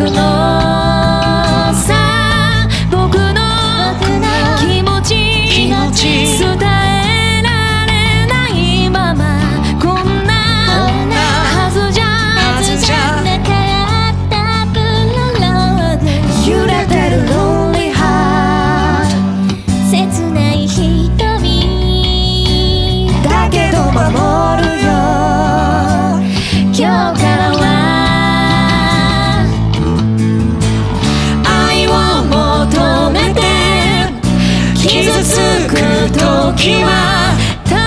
くの傷つく時は